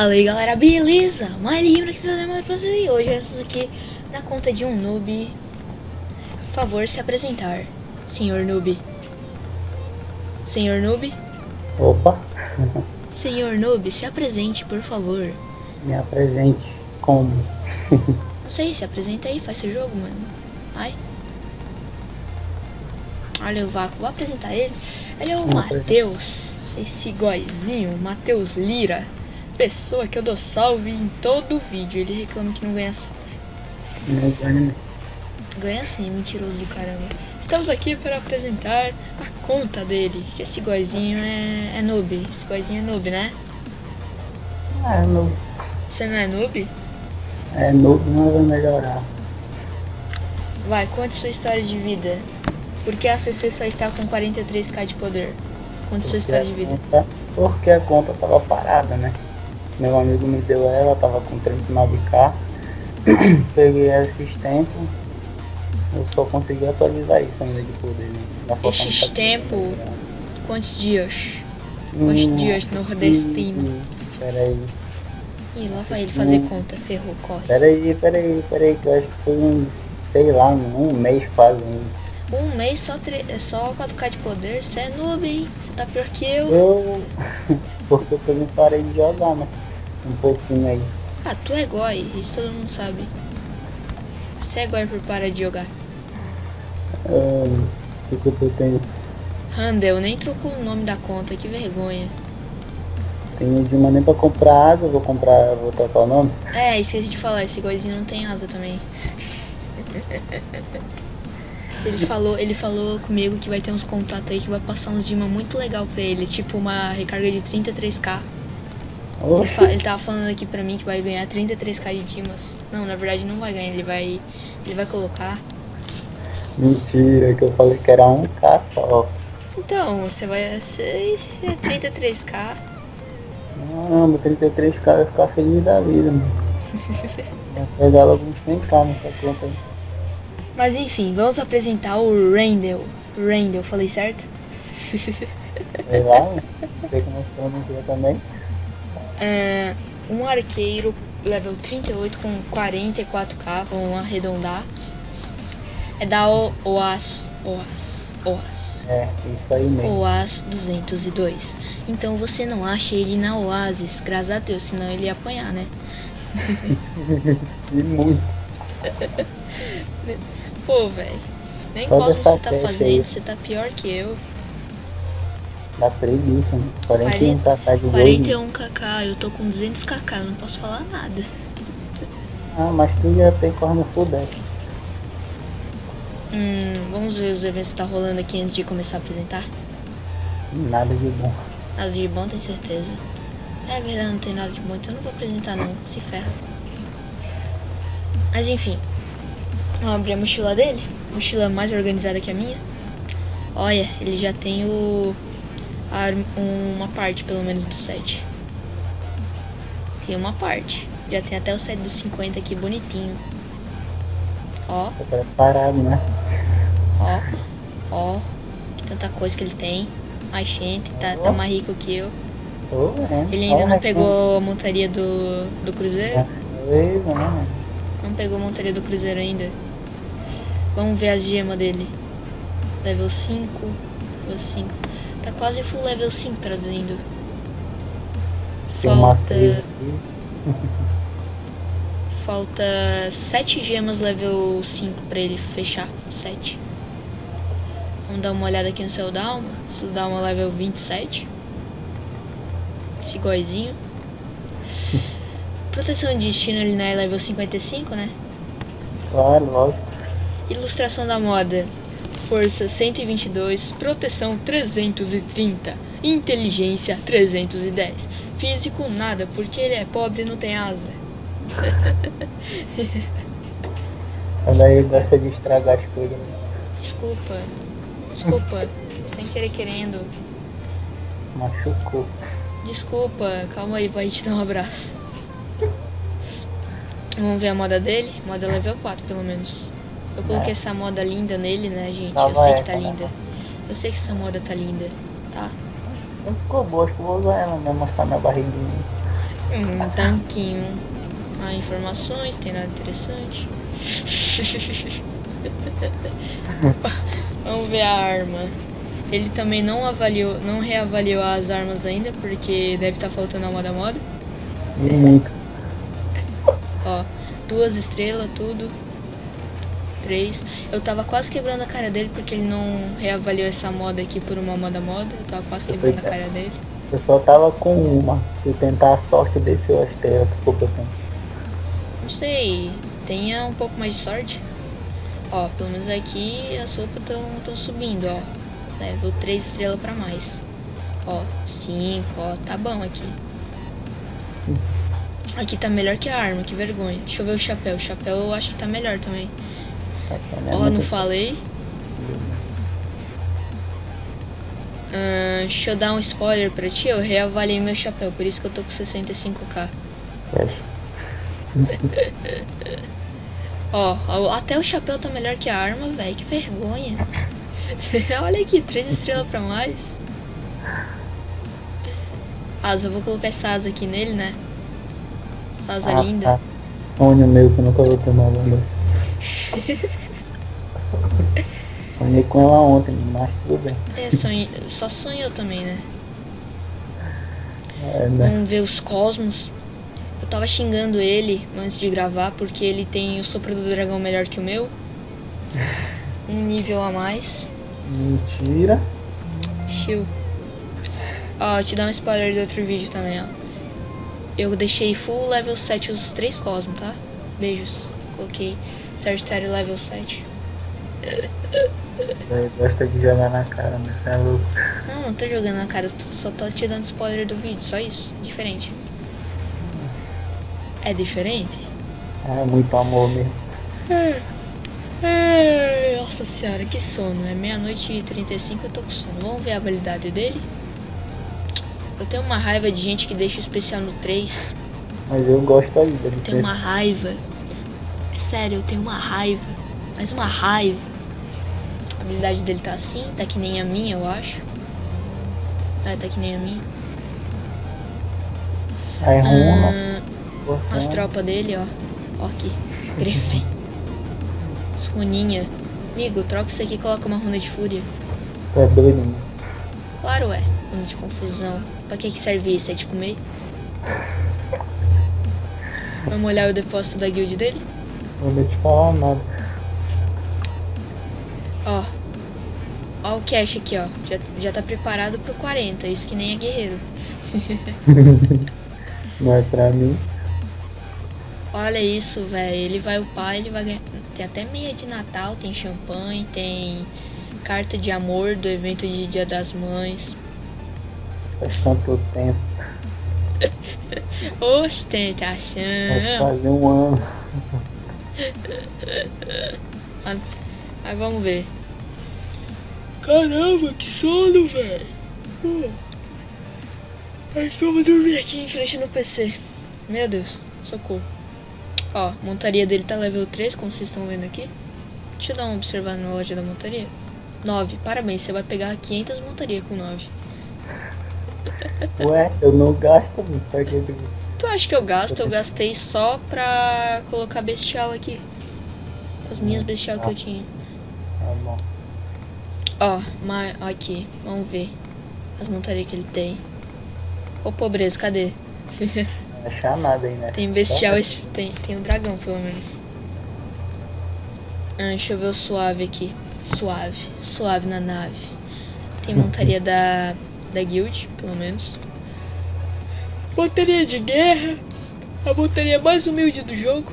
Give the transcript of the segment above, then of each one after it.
Fala aí galera, beleza? Marinho aqui tá mais pra vocês. E hoje estamos aqui na conta de um noob. Por favor, se apresentar Senhor noob. Senhor noob? Opa, Senhor noob, se apresente por favor. Me apresente como? Não sei, se apresenta aí, faz seu jogo, mano. Ai Olha o vácuo, vou apresentar ele. Ele é o. Matheus Esse goizinho, Matheus Lira Pessoa que eu dou salve em todo vídeo Ele reclama que não ganha salve Não ganha, Ganha sim, mentiroso do caramba. Estamos aqui para apresentar a conta dele. Que esse goizinho é, é noob. Esse goizinho é noob, né? É, no, Você não é noob? é novo, não vai melhorar. Vai, conte sua história de vida. Por que a CC só está com 43k de poder? Conte sua história de vida. conta, porque a conta tava parada, né? Meu amigo me deu ela, tava com 39k. Peguei esses tempos. Eu só consegui atualizar isso ainda de poder, né? Esses muita coisa tempo? pra melhorar. Quantos dias? Quantos Hum, dias nordestino? hum, Peraí, Ih, lá vai ele fazer Hum. conta. Ferrou, corre. peraí, peraí, peraí, que eu acho que foi uns, sei lá, um mês quase. Um mês só, tre- só 4k de poder. Você é noob, hein? Você tá pior que eu. Eu. Porque eu também parei de jogar, né? Um pouquinho aí. Ah, tu é goi. Isso todo mundo sabe. Você é goi por parar de jogar. Ahn, O que eu tenho? Handel, nem trocou o nome da conta, que vergonha. Tenho de maneira pra comprar asa, vou comprar, vou trocar o nome. É, esqueci de falar, esse goizinho não tem asa também. Ele falou, ele falou comigo que vai ter uns contatos aí que vai passar uns dimas muito legal pra ele, tipo uma recarga de 33k. Fa- ele tava falando aqui pra mim que vai ganhar 33k de dimas. Não, na verdade não vai ganhar, ele vai. Ele vai colocar. mentira, que eu falei que era um K só. Então, você vai ser 33k. Não, meu 33k vai ficar feliz da vida, mano. Vai pegar logo uns 100k nessa conta aí. Mas enfim, vamos apresentar o Randall. Randall, falei certo? Sei lá, não sei como se pronuncia também. É, um arqueiro level 38 com 44k, vamos arredondar. É da O- OAS, OAS, OAS, É, isso aí mesmo. OAS 202. Então você não acha ele na Oasis, graças a Deus, senão ele ia apanhar, né? E muito. Pô, velho, nem Só qual você tá fazendo, aí. você tá pior que eu. Dá preguiça, né? 41k de gol. 41kk, eu tô com 200kk, eu não posso falar nada. Ah, mas tu já tem corre no full deck. Hum, vamos ver os eventos que tá rolando aqui antes de começar a apresentar. Nada de bom. Nada de bom, tem certeza. É verdade, não tem nada de bom, então eu não vou apresentar não, se ferra. Mas enfim, vamos abrir a mochila dele. Mochila mais organizada que a minha. Olha, ele já tem o uma parte pelo menos do set. Tem uma parte. Já tem até o set dos 50 aqui bonitinho. Ó, Tô preparado, né? ó, ó. Que tanta coisa que ele tem. Mais gente, tá, tá mais rico que eu. Vendo. Ele ainda Ó, não pegou a montaria do, do. Cruzeiro? Beleza, né? Não pegou a montaria do Cruzeiro ainda. Vamos ver as gemas dele. Level 5. Level 5. Tá quase full level 5 traduzindo. Falta. Falta 7 gemas level 5 pra ele fechar. 7. Vamos dar uma olhada aqui no seu Dalma. Seu Dalma level 27. Esse goizinho. Proteção de destino ele não é level 55, né? Claro, lógico. Ilustração da moda. Força 122, proteção 330, inteligência 310. Físico nada, porque ele é pobre e não tem asa. Essa daí gosta de estragar as coisas. né? Desculpa. Desculpa. Sem querer querendo. Machucou. Desculpa. Calma aí pra gente dar um abraço. Vamos ver a moda dele. Moda level 4 pelo menos. Eu coloquei essa moda linda nele, né, gente? Eu Tava sei que essa, tá né? linda. Eu sei que essa moda tá linda, tá? Não ficou boa, acho que eu vou usar ela, né? Mostrar minha barriguinha. Um tanquinho. Ah, informações, tem nada interessante. Vamos ver a arma. Ele também não avaliou, não reavaliou as armas ainda, porque deve estar tá faltando a moda moda. E muito. Ó, duas estrelas, tudo. Três. Eu tava quase quebrando a cara dele porque ele não reavaliou essa moda aqui por uma moda moda. Eu tava quase quebrando a cara dele. Eu só tava com uma. Fui tentar a sorte e desceu a estrela que pouco tempo. Não sei. Tenha um pouco mais de sorte. Ó, pelo menos aqui as roupas estão subindo, ó. Level 3 estrelas pra mais. Ó, 5, ó, tá bom aqui. Aqui tá melhor que a arma, que vergonha. Deixa eu ver o chapéu. O chapéu eu acho que tá melhor também. Tá, tá ó, não falei. Uh, deixa eu dar um spoiler pra ti, eu reavaliei meu chapéu, por isso que eu tô com 65k. Ó, até o chapéu tá melhor que a arma, velho. Que vergonha. Olha aqui, três estrelas pra mais. Asa, eu vou colocar essa asa aqui nele, né? Essa asa ah, linda. Tá. Sonho meu que eu nunca vou ter uma dessa. Sonhei com ela ontem, mas tudo bem. É, sonhei, só sonhou também, né? É, né? Vamos ver os cosmos. Eu tava xingando ele antes de gravar porque ele tem o sopro do dragão melhor que o meu. Um nível a mais. Mentira. Chill. Ó, te dar um spoiler de outro vídeo também, ó. Eu deixei full level 7 os três cosmos, tá? Beijos. Coloquei Sagitário level 7. Eu gosta de jogar na cara, mas você é louco. Não, não tô jogando na cara, só tô te dando spoiler do vídeo, só isso. Diferente. É diferente? É muito amor mesmo. É. É, nossa senhora, que sono. É meia-noite e 35 eu tô com sono. Vamos ver a habilidade dele? Eu tenho uma raiva de gente que deixa o especial no 3. Mas eu gosto ainda. Eu tenho uma raiva. É sério, eu tenho uma raiva. Mas uma raiva. A habilidade dele tá assim, tá que nem a minha, eu acho. É, tá que nem a minha. É ah, as tropas dele, ó. Ó aqui. Griffin. As runinhas. Amigo, troca isso aqui e coloca uma runa de fúria. Tá doido, Claro é. Runa de confusão. Pra que que serve isso? É de comer? Vamos olhar o depósito da guild dele? Não vou te falar nada. Ó. Ó o cash aqui, ó. Já, já tá preparado pro 40. Isso que nem é guerreiro. Não é pra mim. Olha isso, velho. Ele vai upar, ele vai ganhar. Tem até meia de Natal, tem champanhe, tem carta de amor do evento de Dia das Mães. Faz tanto tempo. Ostentação. Vai fazer um ano. Aí vamos ver. Caramba, que sono, velho. Ai, vamos dormir aqui em frente no PC. Meu Deus, socorro. Ó, montaria dele tá level 3, como vocês estão vendo aqui. Deixa eu dar uma observada na loja da montaria. 9, parabéns, você vai pegar 500 montarias com 9. Ué, eu não gasto, peguei do... Tu acha que eu gasto? Eu gastei só pra colocar bestial aqui. As minhas bestial que eu tinha. Bom. Ó, mas aqui, vamos ver. As montarias que ele tem. Ô pobreza, cadê? achar nada aí, né? Tem bestial, tem, tem um dragão pelo menos. Ah, deixa eu ver o suave aqui. Suave, suave na nave. Tem montaria da, da guild, pelo menos. Montaria de guerra. A montaria mais humilde do jogo.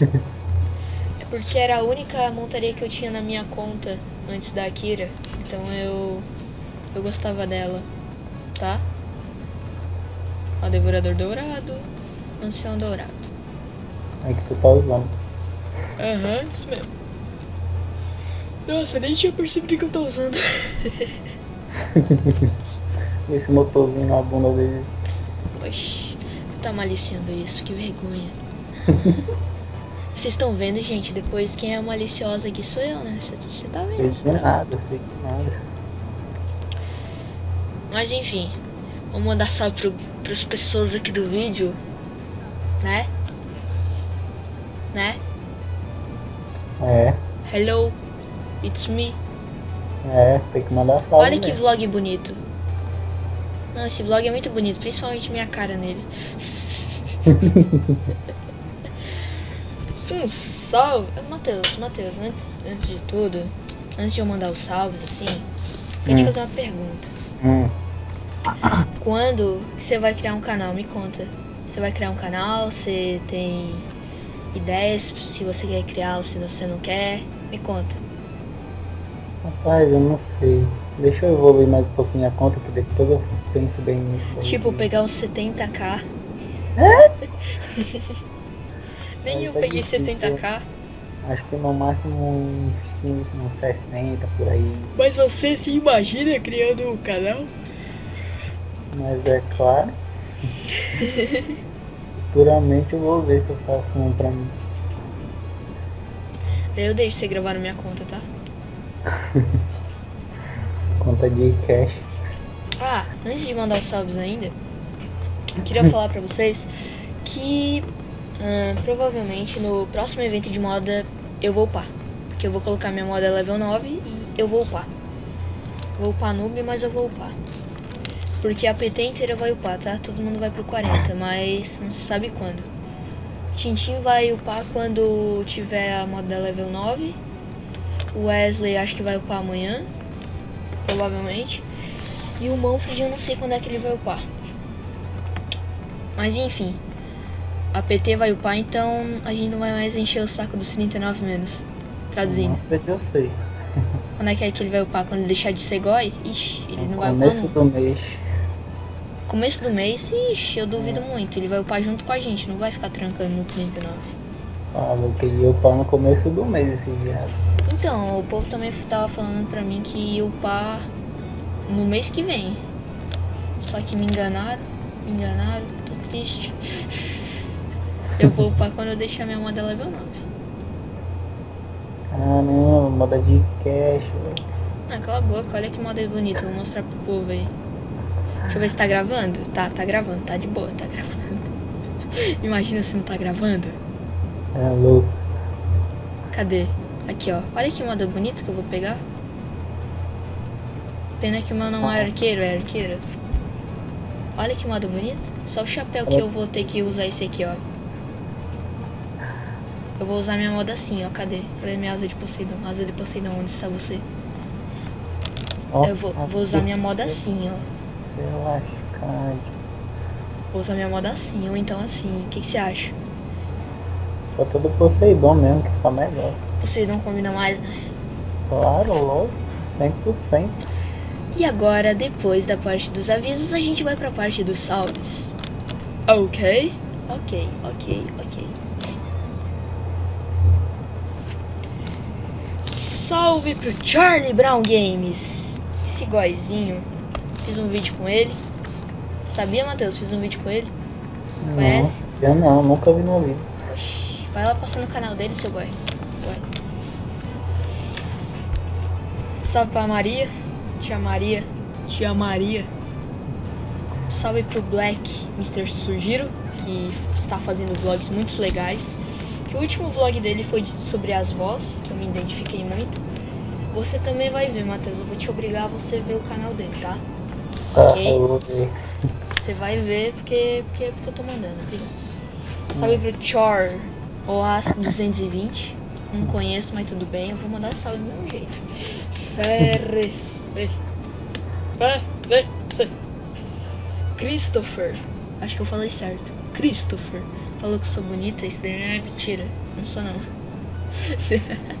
Porque era a única montaria que eu tinha na minha conta antes da Akira. Então eu, eu gostava dela, tá? Ó, Devorador Dourado, Ancião Dourado. É que tu tá usando. Aham, uhum, isso mesmo. Nossa, nem tinha percebido que eu tô usando. Esse motorzinho na bunda dele. Oxi, tu tá maliciando isso, que vergonha. Vocês estão vendo, gente? Depois quem é maliciosa aqui sou eu, né? Você tá vendo? Tá... nada, nada. Mas enfim, vamos mandar salve pro pras pessoas aqui do vídeo, né? Né? É, Hello, it's me. é, tem que mandar salve Olha que mesmo. vlog bonito. Não, esse vlog é muito bonito, principalmente minha cara nele. um salve. Matheus, Matheus, antes, antes de tudo, antes de eu mandar os salves assim, eu quero te Hum. fazer uma pergunta. Hum, Quando você vai criar um canal? Me conta. Você vai criar um canal? Você tem ideias se você quer criar ou se você não quer? Me conta. rapaz, eu não sei. Deixa eu evoluir mais um pouquinho a conta, que depois eu penso bem nisso. Tipo, pegar uns 70k. Nem eu tá peguei difícil. 70k. Acho que no máximo uns, uns, uns 60 por aí. Mas você se imagina criando um canal? Mas é claro. Futuramente eu vou ver se eu faço um pra mim. Eu deixo você gravar na minha conta, tá? Conta de cash. Ah, antes de mandar os salves ainda, eu queria falar pra vocês que ah, provavelmente no próximo evento de moda eu vou upar. Porque eu vou colocar minha moda level 9 e eu vou upar. Vou upar noob, mas eu vou upar. Porque a PT inteira vai upar, tá? Todo mundo vai pro 40, mas não se sabe quando. Tintin vai upar quando tiver a moda level 9. O Wesley acho que vai upar amanhã, provavelmente. E o Manfred eu não sei quando é que ele vai upar. Mas enfim. A PT vai upar, então a gente não vai mais encher o saco dos 39 menos. Traduzindo. Manfred eu sei. Quando é que é que ele vai upar? Quando ele deixar de ser goi? Ixi, ele não No vai upar começo não. do mês. Começo do mês, ixi, eu duvido muito. Ele vai upar junto com a gente, não vai ficar trancando no 39. Falou que ele ia upar no começo do mês esse viado. Então, o povo também tava falando pra mim que ia upar no mês que vem. Só que me enganaram, me enganaram, tô triste. Eu vou upar quando eu deixar minha moda level 9. Caramba, moda de cash, velho. Ah, cala a boca, olha que moda bonita, vou mostrar pro povo aí. Deixa eu ver se tá gravando. Tá, tá gravando, tá de boa, tá gravando. Imagina se não tá gravando. Cê é louco. Cadê? Aqui, ó. Olha que moda bonita que eu vou pegar. Pena que o meu não é arqueiro, é arqueira. Olha que moda bonita. Só o chapéu que eu vou ter que usar esse aqui, ó. Eu vou usar minha moda assim, ó. Cadê? Cadê minha asa de Poseidon? Asa de Poseidon, onde está você? Ó, Eu vou, vou usar minha moda assim, ó. Relaxa. Vou usar minha moda assim, ou então assim. O que, que você acha? Bota do Poseidon mesmo, que fica melhor. Poseidon combina mais, né? Claro, lógico. 100%. E agora, depois da parte dos avisos, a gente vai pra parte dos salves. Ok? Ok, ok, ok. Salve pro Charlie Brown Games! Esse goizinho. Fiz um vídeo com ele. Sabia, Matheus? Fiz um vídeo com ele. Conhece? Não, eu não, nunca vi vida. Oxi, Vai lá passar no canal dele, seu goi. Vai. Salve pra Maria. Tia Maria. Tia Maria. Salve pro Black Mr. Sugiro, que está fazendo vlogs muito legais. Que o último vlog dele foi sobre as vozes, que eu me identifiquei muito. Você também vai ver, Matheus. Eu vou te obrigar a você ver o canal dele, tá? Tá, Ok. Você vai ver porque, porque, porque eu tô mandando? Salve pro Chor Oas 220. Não conheço, mas tudo bem. Eu vou mandar salve do mesmo jeito. Ferres. Christopher. Acho que eu falei certo. Christopher. Falou que sou bonita. Isso daí é mentira. Não sou não.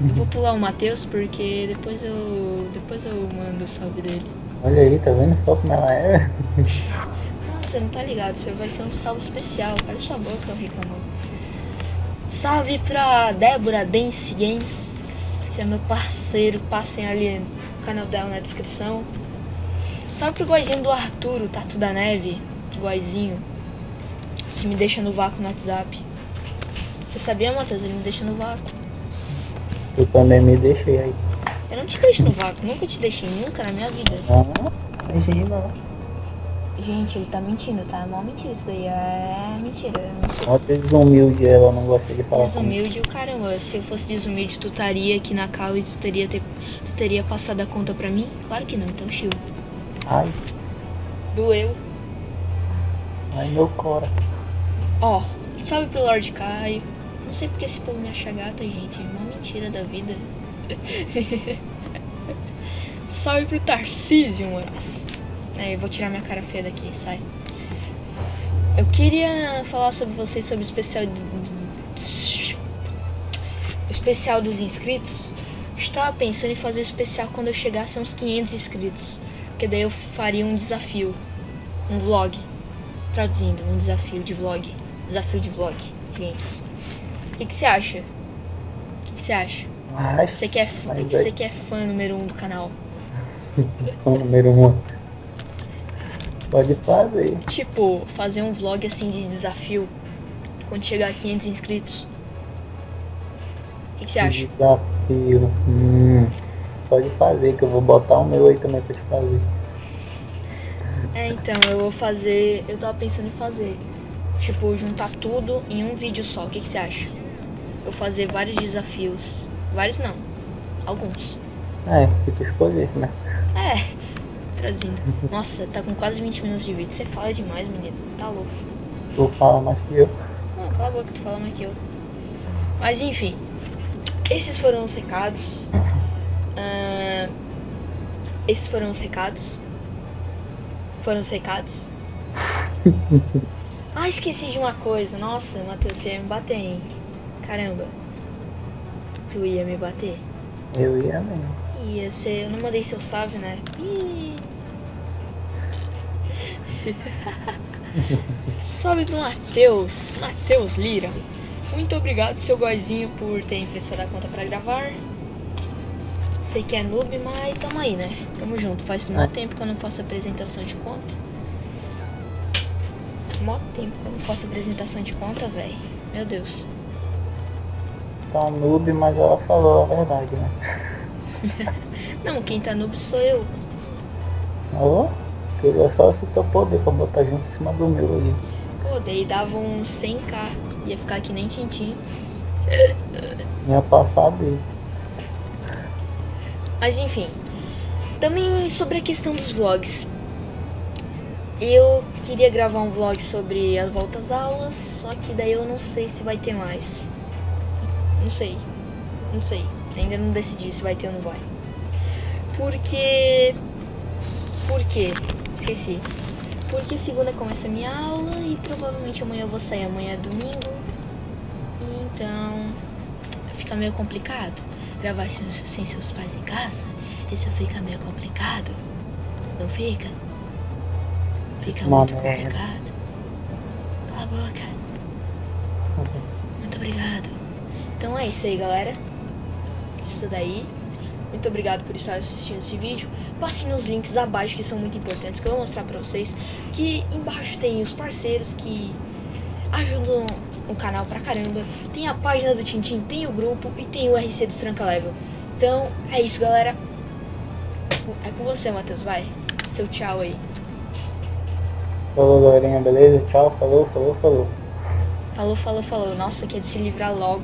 Eu vou pular o Matheus porque depois eu. Depois eu mando o salve dele. Olha aí, tá vendo só como ela é? Nossa, você não tá ligado, você vai ser um salve especial. Cala sua boca, reclamou. Salve pra Débora Dance Games, que é meu parceiro. Passem ali no canal dela na descrição. Salve pro goizinho do Arturo, Tatu da Neve. Goizinho. Que me deixa no vácuo no WhatsApp. Você sabia, Matheus? Ele me deixa no vácuo. Tu também me deixei aí. Eu não te deixo no vácuo, nunca te deixei, nunca na minha vida. Não, imagina. Gente, ele tá mentindo, tá? É mó mentira isso daí. É mentira. Eu Ó, desumilde ela, não gosta de falar desumilde o caramba. Se eu fosse desumilde, tu estaria aqui na cal e tu teria, ter, tu teria passado a conta pra mim? Claro que não, então chill. Ai, Doeu. ai meu cora. Ó, salve pro Lord Caio. Não sei porque esse povo me acha gata, gente. É uma mentira da vida. salve pro Tarcísio, Moraes. É, eu vou tirar minha cara feia daqui, sai. Eu queria falar sobre vocês sobre o especial. O especial dos inscritos. Estava pensando em fazer o especial quando eu chegasse a uns 500 inscritos. Porque daí eu faria um desafio. Um vlog. Traduzindo, um desafio de vlog. Desafio de vlog, gente. O que que você acha? O que que você acha? Você que é, fã- Mas você é- que é fã número um do canal. o número um. Pode fazer. Tipo, fazer um vlog assim de desafio. Quando chegar a 500 inscritos. O que que você acha? Desafio. Hum, pode fazer, que eu vou botar o meu aí também pra te fazer. É, então, eu vou fazer. Eu tava pensando em fazer. Tipo, juntar tudo em um vídeo só. O que, que você acha? Eu fazer vários desafios. Vários não. Alguns. É, que tu escolhesse, né? É. Traduzindo. Nossa, tá com quase 20 minutos de vídeo. Você fala demais, menino. Tá louco. Tu fala mais que eu. Não, cala a boca, tu fala mais que eu. Mas enfim. Esses foram os recados. Ah, esses foram os recados. Foram os recados. Ah, esqueci de uma coisa. Nossa, Matheus, você ia me bater, hein? Caramba. Tu ia me bater? Eu ia mesmo. Ia ser. Eu não mandei seu salve, né? Ih. salve pro Matheus. Matheus Lira. Muito obrigado, seu goizinho, por ter emprestado a conta pra gravar. Sei que é noob, mas tamo aí, né? Tamo junto. Faz mó É. tempo que eu não faço apresentação de conta. Mó tempo que eu não faço apresentação de conta, velho. Meu Deus. Tá noob, mas ela falou a verdade, né? Não, quem tá noob sou eu. Ô, queria só esse teu poder pra botar junto em cima do meu ali. Pô, daí dava uns 100k. Ia ficar que nem Tintim. Ia passar dele. Mas enfim. Também sobre a questão dos vlogs. Eu queria gravar um vlog sobre as voltas aulas, só que daí eu não sei se vai ter mais. Não sei. Não sei. Ainda não decidi se vai ter ou não vai. Porque. Por quê? Esqueci. Porque segunda começa a minha aula e provavelmente amanhã eu vou sair. Amanhã é domingo. Então. Fica meio complicado. Gravar sem, sem seus pais em casa. Isso fica meio complicado. Não fica? Fica Uma muito merda. complicado. Cala a boca. Muito obrigado. Então é isso aí, galera. Isso daí. Muito obrigado por estar assistindo esse vídeo. Passem nos links abaixo que são muito importantes, que eu vou mostrar pra vocês. Que embaixo tem os parceiros que ajudam o canal pra caramba. Tem a página do Tintim, tem o grupo e tem o RC do Tranca Level. Então é isso, galera. É com você, Matheus, vai. Seu tchau aí. Falou, galerinha, beleza? Tchau, falou, falou, falou. Falou, falou, falou. Nossa, quer de se livrar logo.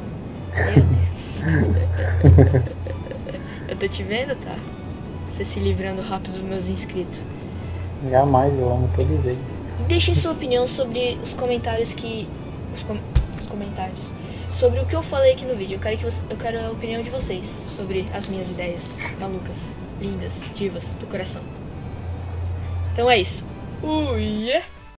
Eu tô te vendo, tá? Você se livrando rápido dos meus inscritos. Jamais, eu amo todos eles. Deixem sua opinião sobre os comentários que. Os, com- os comentários. Sobre o que eu falei aqui no vídeo. Eu quero, que você- eu quero a opinião de vocês sobre as minhas ideias malucas, lindas, divas do coração. Então é isso. Uh, yeah.